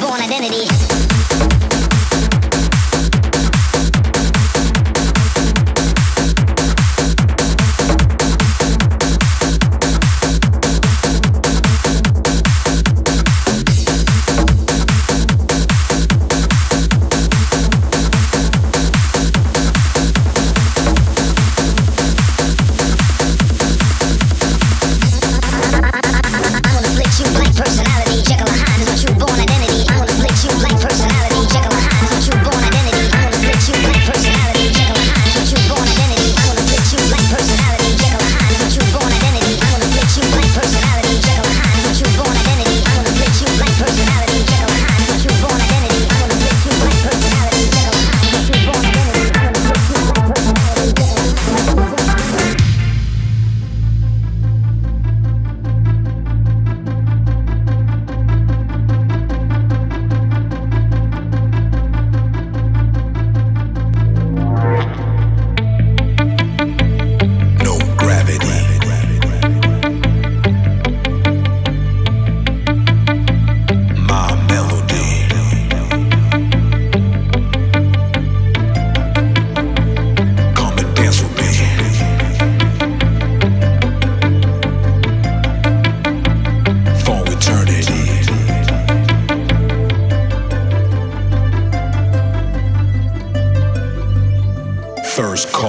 Born identity.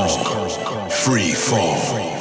Free fall. Free fall.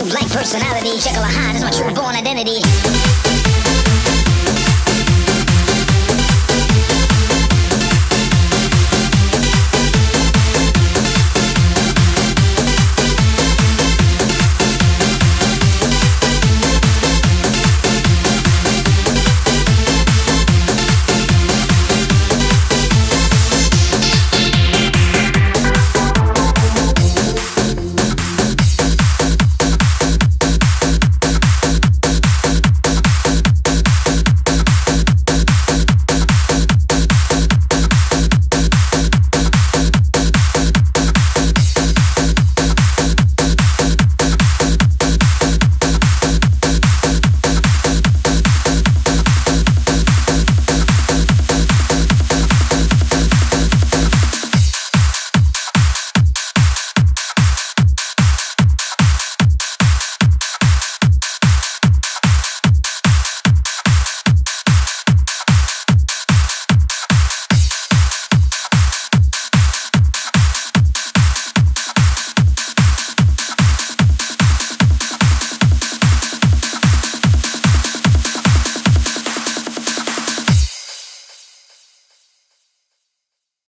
Personality. Jekyll or Hyde is my true born identity.